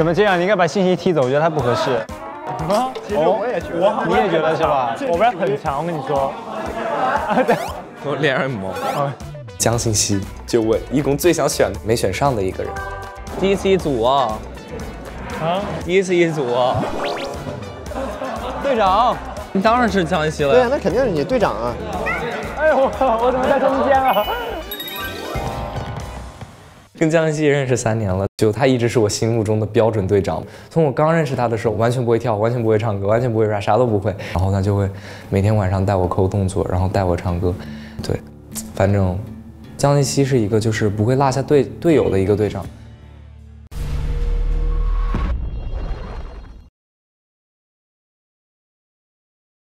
怎么这样？你应该把信息踢走，我觉得他不合适。其实我也觉得，你也觉得是吧？我们很强，我跟你说。啊，对，我脸上很萌。江信息，就问一共最想选没选上的一个人。第一次一组啊，啊，第一次一组啊，队长，你当然是江西了。对啊，那肯定是你队长啊。哎呦我，我怎么在中间啊？跟江西认识三年了，就他一直是我心目中的标准队长。从我刚认识他的时候，完全不会跳，完全不会唱歌，完全不会 rap，啥都不会。然后他就会每天晚上带我抠动作，然后带我唱歌。对，反正江西是一个就是不会落下队队友的一个队长。